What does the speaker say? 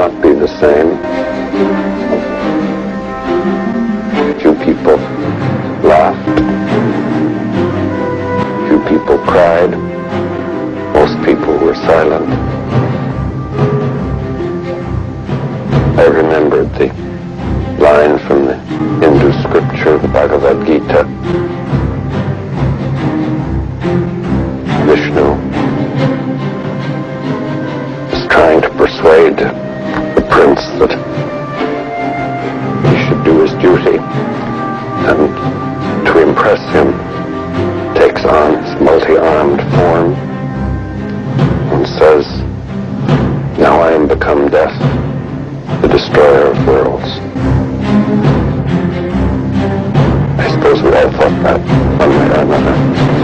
not be the same. Few people laughed. Few people cried. Most people were silent. I remembered the line from the Hindu scripture, the Bhagavad Gita. Vishnu is trying to persuade that he should do his duty and to impress him takes on his multi-armed form and says, Now I am become death, the destroyer of worlds. I suppose we all thought that one way or another.